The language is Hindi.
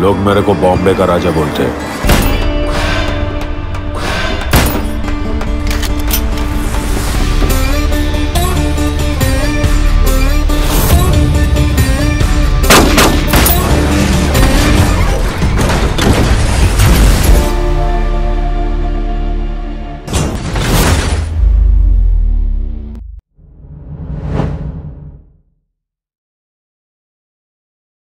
लोग मेरे को बॉम्बे का राजा बोलते हैं।